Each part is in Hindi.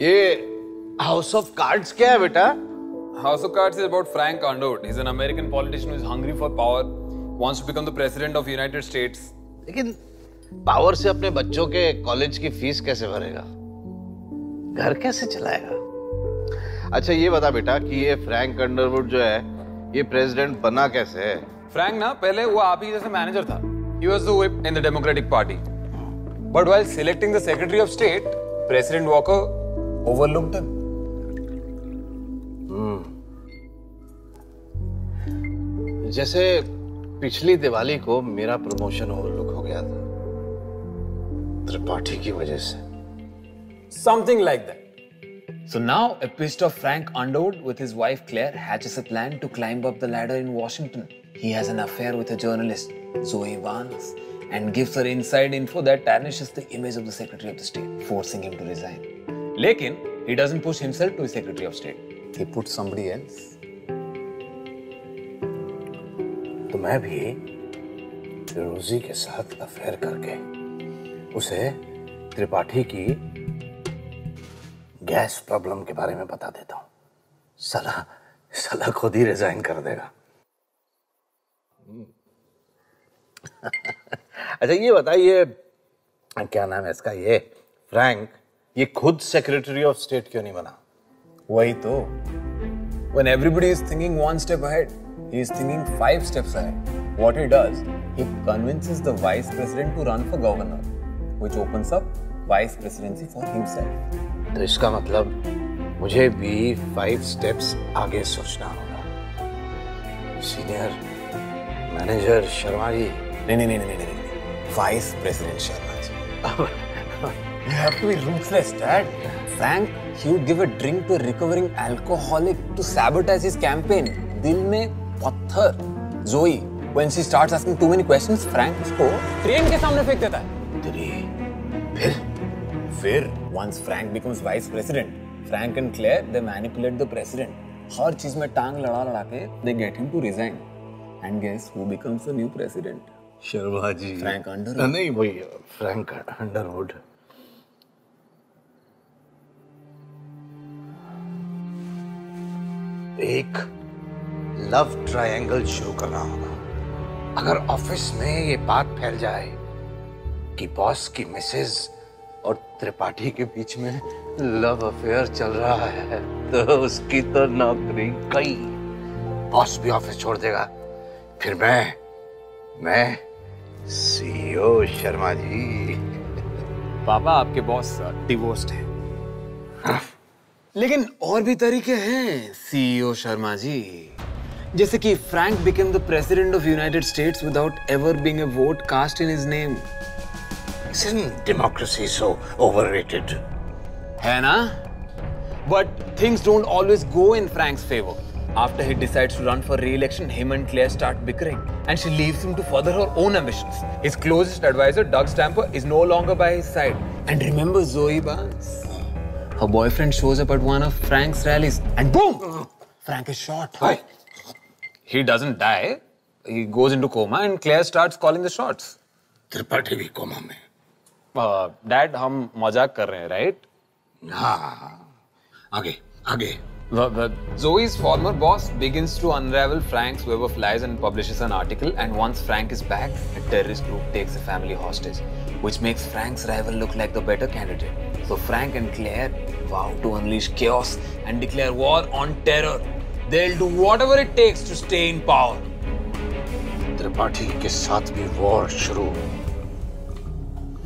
ये हाउस ऑफ़ कार्ड्स क्या है बेटा? House of Cards is about Frank Underwood he is an American politician who is hungry for power wants to become the president of United States लेकिन पावर से अपने बच्चों के कॉलेज की फ़ीस कैसे भरेगा? घर कैसे चलाएगा? अच्छा ये बता बेटा कि ये फ्रैंक अंडरवुड जो है ये प्रेसिडेंट बना कैसे है? फ्रैंक ना पहले वो आप ही जैसे मैनेजर था. He was the whip in the Democratic Party but while selecting the secretary of state president Walker overlooked him. जैसे पिछली दिवाली को मेरा प्रमोशन ओवरलुक हो गया था त्रिपाठी की वजह से Something like that. So now, a pissed off Frank Underwood with his wife Claire hatches a plan to climb up the ladder in Washington. He has an affair with a journalist, Zoe Vance, and gives her inside info that tarnishes the image of the Secretary of the State, forcing him to resign. Lekin, he doesn't push himself to be Secretary of State. He puts somebody else. तो मैं भी फिरोजी के साथ अफेयर करके उसे त्रिपाठी की गैस प्रॉब्लम के बारे में बता देता हूँ सलाह सलाह खुद ही रिजाइन कर देगा अच्छा ये बताइए क्या नाम है इसका ये फ्रैंक ये खुद सेक्रेटरी ऑफ़ स्टेट क्यों नहीं बना? वही तो when everybody is thinking one step ahead he is thinking five steps ahead what he does he convinces the vice president to run for governor which opens up vice presidency for himself तो इसका मतलब मुझे भी फाइव स्टेप्स आगे सोचना होगा। Senior manager Sharma ji. नहीं नहीं नहीं नहीं नहीं vice president Sharma ji. you have to be ruthless dad frank he would give a drink to a recovering alcoholic to sabotage his campaign दिल में पत्थर जोई when she starts asking too many questions frank उसको ट्रेन के सामने फेंक देता है तेरी फिर फिर once Frank becomes vice president, Frank and Claire they manipulate the president. हर चीज़ में टांग लड़ा लड़ा के they get him to resign. And guess who becomes the new president? Sharma ji Frank Underwood. नहीं वही फ्रैंक अंडरवुड एक लव ट्रायंगल शुरू करना होगा। अगर ऑफ़िस में ये बात फैल जाए कि बॉस की मिसेज और त्रिपाठी के बीच में लव अफेयर चल रहा है तो उसकी तो नौकरी गई बॉस भी ऑफ़िस छोड़ देगा। फिर मैं मैं सीईओ शर्मा जी। पापा आपके बॉस डिवोर्स्ड हैं। लेकिन और भी तरीके हैं सीईओ शर्मा जी जैसे कि Frank became the president of United States without ever being a vote cast in his name Isn't democracy so overrated? है ना But things don't always go in Frank's favor. After he decides to run for re-election, him and Claire start bickering, and she leaves him to further her own ambitions. His closest advisor, Doug Stamper, is no longer by his side. And remember Zoe Barnes? Her boyfriend shows up at one of Frank's rallies, and boom! Frank is shot. Hi. He doesn't die. He goes into coma, and Claire starts calling the shots. Tripathi भी कोमा में Uh, Dad, हम मजाक कर रहे हैं, right? हाँ आगे आगे The, the, Zoe's former boss begins to unravel Frank's web of lies and publishes an article. And once Frank is back, a terrorist group takes the family hostage, which makes Frank's rival look like the better candidate. So Frank and Claire vow to unleash chaos and declare war on terror. They'll do whatever it takes to stay in power. Tripathi के साथ भी वॉर शुरू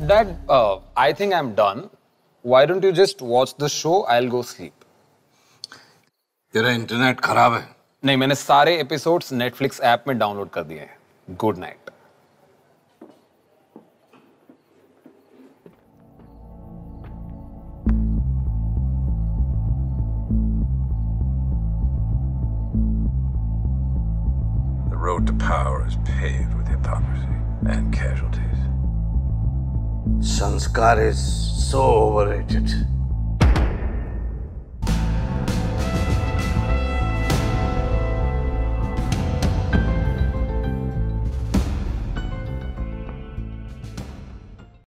Dad, uh, I think I'm done. Why don't you just watch the show? I'll go sleep. तेरा इंटरनेट खराब है नहीं मैंने सारे एपिसोड्स नेटफ्लिक्स ऐप में डाउनलोड कर दिए हैं good night road to power is paved with hypocrisy and casualties. Sanskar is so overrated.